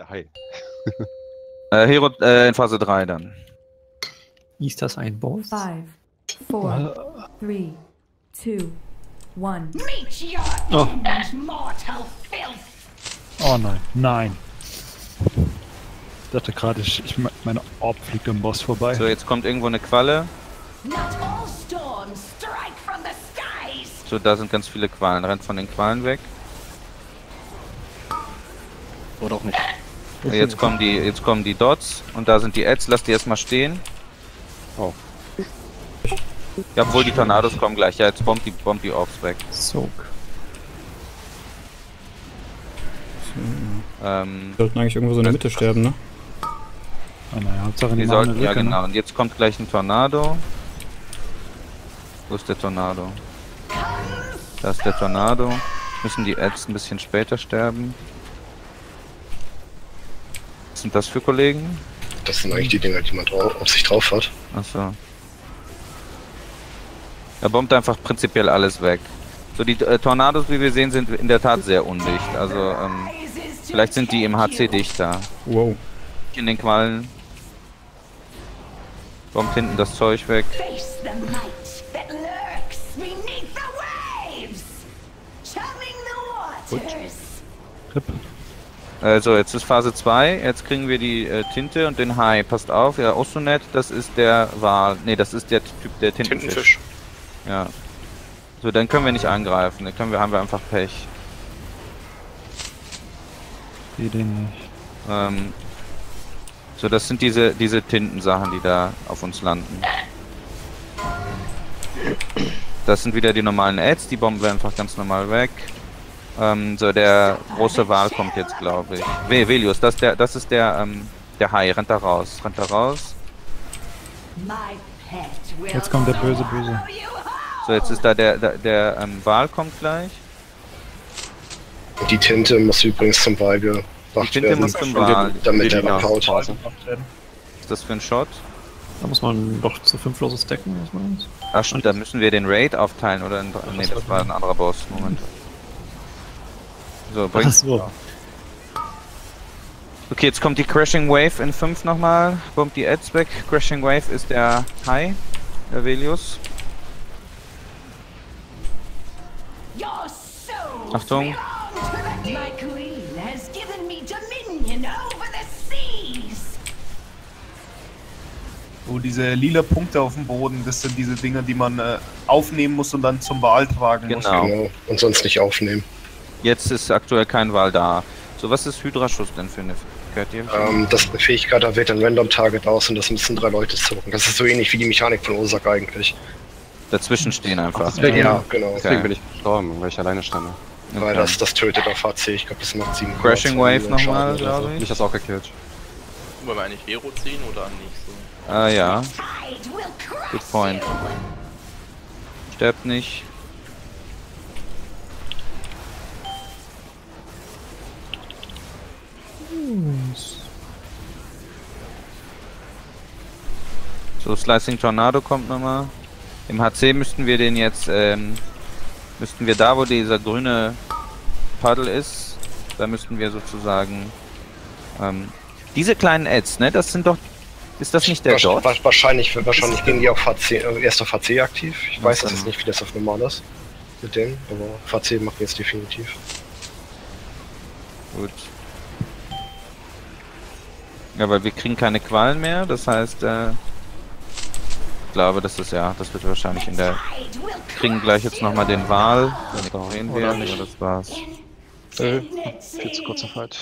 Der Hai. Äh, Hero äh, in Phase 3 dann. Ist das ein Boss? Five, four, three, two, one. Meet your Oh. end, mortal filth! Oh nein, nein. Ich dachte gerade, ich, ich, meine Orb fliegt am Boss vorbei. So, jetzt kommt irgendwo eine Qualle. Not all storms strike from the skies! So, da sind ganz viele Qualen. Rennt von den Qualen weg. Oder auch nicht. Jetzt kommen die, jetzt kommen die Dots und da sind die Ads. Lass die erstmal stehen. Oh. Ja, obwohl die Tornados kommen gleich. Ja, jetzt bombt die, bombt die Orbs weg. Soak. Ähm, Sollten eigentlich irgendwo so in der Mitte sterben, ne? Ah, naja, Hauptsache die die sollten, eine ja Lücke, genau. ne? Und jetzt kommt gleich ein Tornado. Wo ist der Tornado? Da ist der Tornado. Müssen die Ads ein bisschen später sterben. Was sind das für Kollegen? Das sind eigentlich die Dinger, die man drauf, auf sich drauf hat. Achso. Er bombt einfach prinzipiell alles weg. So, die äh, Tornados, wie wir sehen, sind in der Tat sehr undicht. Also, ähm, vielleicht sind die im HC dichter. Wow. In den Quallen. Bombt hinten das Zeug weg. The might that lurks beneath the waves! Chumming the waters! Rip. Äh, so, jetzt ist Phase 2. Jetzt kriegen wir die äh, Tinte und den Hai. Passt auf, ja, Ostonet, das ist der Wal. Ne, das ist der Typ, der Tintenfisch. Tintenfisch. Ja. So, dann können wir nicht angreifen. Dann können wir, haben wir einfach Pech. Die den nicht. Ähm, so, das sind diese, diese Tintensachen, die da auf uns landen. Das sind wieder die normalen Ads, die bomben wir einfach ganz normal weg. Ähm, so, der große Wal kommt jetzt, glaube ich. We Velius, das, der, das ist der, ähm, der Hai. Rennt da raus. Rennt da raus. Jetzt kommt der böse, böse. So, jetzt ist da der, der, der ähm, Wal kommt gleich. Die Tinte muss übrigens zum Wahl gebracht Die Tinte werden, muss zum Wal. damit er abhaut. Was ist das für ein Shot? Da muss man doch zu fünf Lose stacken, was man. Ach stimmt, da müssen wir den Raid aufteilen, oder? In, nee, das war ein anderer Boss. Moment. So, bringt. so. Okay, jetzt kommt die Crashing Wave in 5 nochmal. Bombt die Ads weg. Crashing Wave ist der Hai, der Velius. Achtung. So, diese lila Punkte auf dem Boden, das sind diese Dinge, die man äh, aufnehmen muss und dann zum Wal tragen muss. Genau. Genau. Und sonst nicht aufnehmen. Jetzt ist aktuell kein Wal da. So, was ist Hydraschuss denn für eine Fähigkeit? Ähm, das ist eine Fähigkeit, da wählt ein Random Target aus und das müssen drei Leute zucken. Das ist so ähnlich wie die Mechanik von Osaka eigentlich. Dazwischen stehen einfach. deswegen- Ja, genau. Deswegen Okay. bin ich gestorben, weil ich alleine stand. Weil Okay. das, das tötet auf HC. Ich glaube, das macht 7 Crashing Wave nochmal, glaube Mich ich. hat's auch gekillt. Wollen wir eigentlich Hero ziehen oder nicht so? Ah ja, good point. Sterbt nicht. So, Slicing Tornado kommt nochmal. Im HC müssten wir den jetzt, ähm, müssten wir da, wo dieser grüne Paddel ist, da müssten wir sozusagen, ähm, diese kleinen Ads, ne, das sind doch, ist das nicht der wasch- Wahrscheinlich, wahrscheinlich gehen die auf HC, äh, erst auf HC aktiv. Ich weiß Okay. jetzt nicht, wie das auf normal ist. Mit denen, aber HC machen jetzt definitiv. Gut. Ja, weil wir kriegen keine Qualen mehr, das heißt, äh, ich glaube, das ist ja, das wird wahrscheinlich in der, kriegen gleich jetzt nochmal den Wal, ignorieren wir, nicht. aber das war's. Äh, viel zu kurzer Fight.